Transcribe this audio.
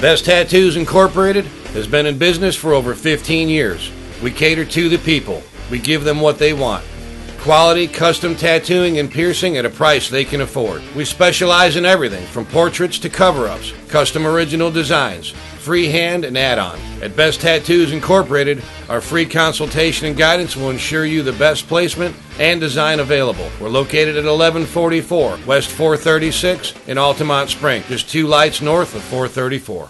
Best Tattoos Incorporated has been in business for over 15 years. We cater to the people. We give them what they want. Quality custom tattooing and piercing at a price they can afford. We specialize in everything from portraits to cover ups, custom original designs, freehand and add on. At Best Tattoos Incorporated, our free consultation and guidance will ensure you the best placement and design available. We're located at 1144 West 436 in Altamonte Spring, just two lights north of 434.